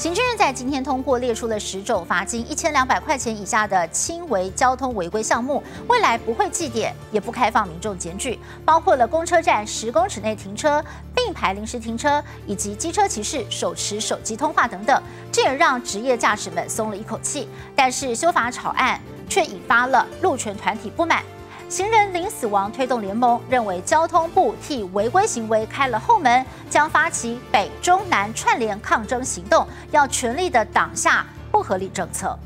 行政院在今天通过列出了十种罚金一千两百块钱以下的轻微交通违规项目，未来不会记点，也不开放民众检举，包括了公车站十公尺内停车、并排临时停车，以及机车骑士手持手机通话等等，这也让职业驾驶们松了一口气。但是修法草案却引发了路权团体不满。行人零死亡推动联盟认为，交通部替违规行为开了后门，将发起北中南串联抗争行动，要全力的挡下不合理政策。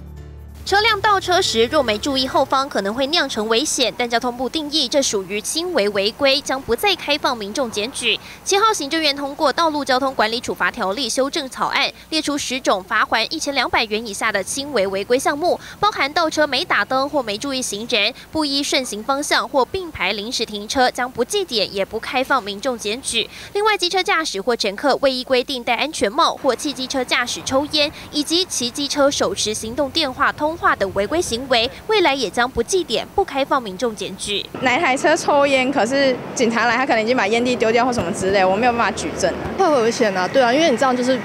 车辆倒车时若没注意后方，可能会酿成危险。但交通部定义这属于轻微违规，将不再开放民众检举。七号行政院通过《道路交通管理处罚条例》修正草案，列出十种罚还一千两百元以下的轻微违规项目，包含倒车没打灯或没注意行人、不依顺行方向或并排临时停车，将不记点也不开放民众检举。另外，机车驾驶或乘客未依规定戴安全帽，或汽机车驾驶抽烟，以及骑机车手持行动电话通。化的违规行为，未来也将不记点、不开放民众检举。哪台车抽烟？可是警察来，他可能已经把烟蒂丢掉或什么之类，我没有办法举证。太危险啊！对啊，因为你这样就是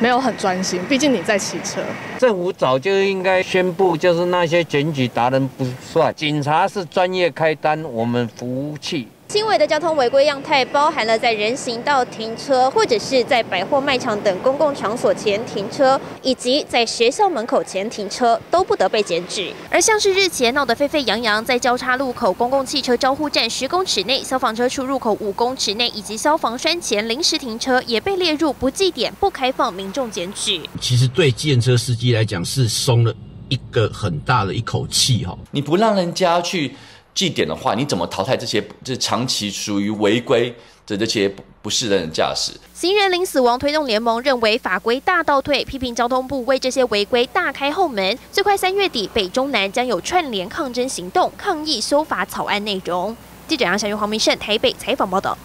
没有很专心，毕竟你在骑车。政府早就应该宣布，就是那些检举达人不算，警察是专业开单，我们服务器。轻微的交通违规样态包含了在人行道停车，或者是在百货卖场等公共场所前停车，以及在学校门口前停车，都不得被检举。而像是日前闹得沸沸扬扬，在交叉路口公共汽车招呼站十公尺内、消防车出入口五公尺内以及消防栓前临时停车，也被列入不计点、不开放民众检举。其实对计程车司机来讲，是松了一个很大的一口气哈。你不让人家去。祭点的话，你怎么淘汰这些这长期属于违规的这些不适任驾驶？行人零死亡推动联盟认为法规大倒退，批评交通部为这些违规大开后门。最快三月底，北中南将有串联抗争行动，抗议修法草案内容。记者杨小玉、黄明胜台北采访报道。